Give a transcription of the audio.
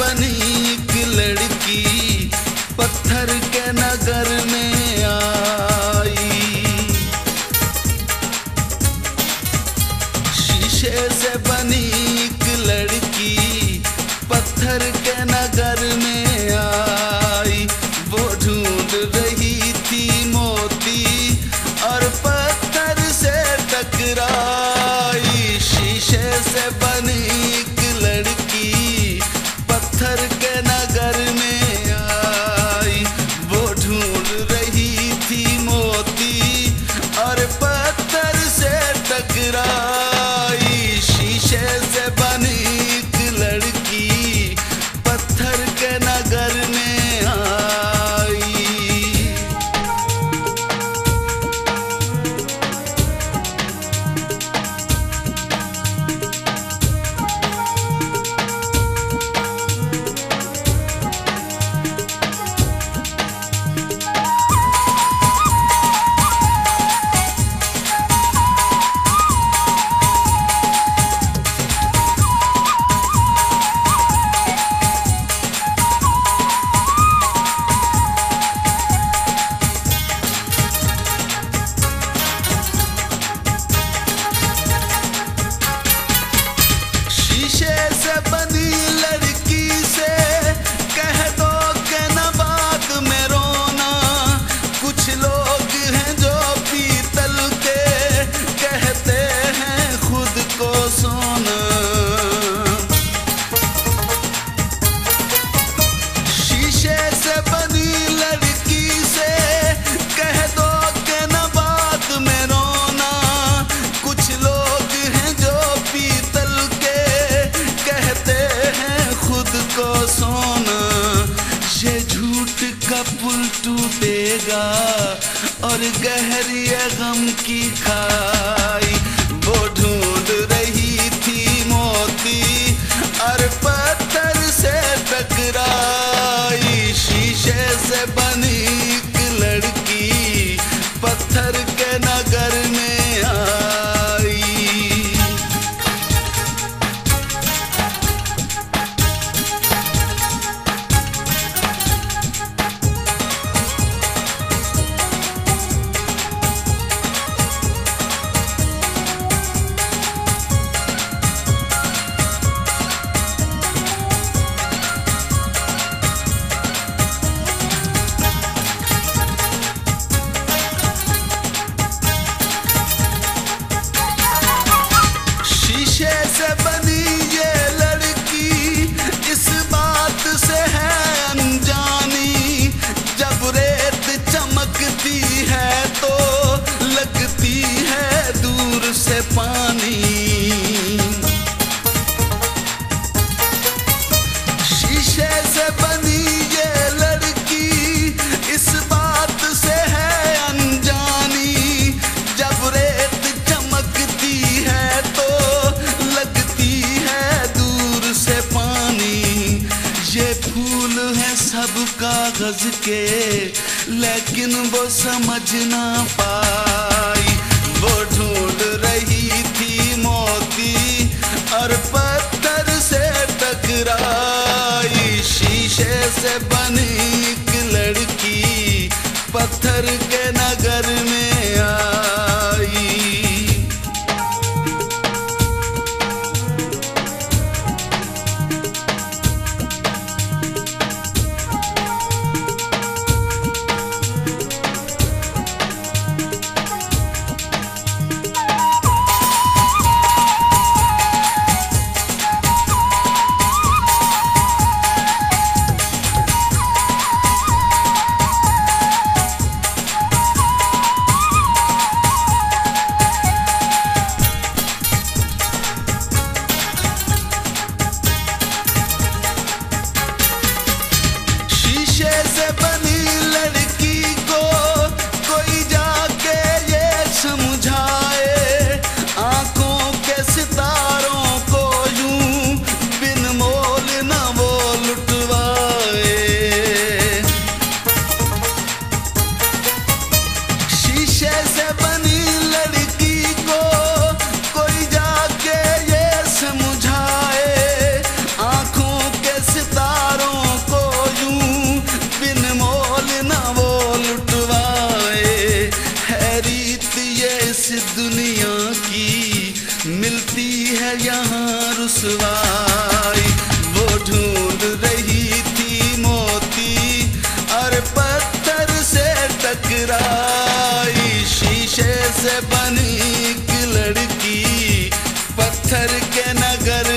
बनी एक लड़की पत्थर के नगर में आई। शीशे से बनी एक लड़की पत्थर पुल टूटेगा और गहरी गम की खा के, लेकिन वो समझ ना पाई। वो ढूंढ रही थी मोती और पत्थर से टकराई। शीशे से बनी एक लड़की, पत्थर दुनिया की मिलती है यहाँ रुसवाई। वो ढूंढ रही थी मोती और पत्थर से टकराई। शीशे से बनी एक लड़की पत्थर के नगर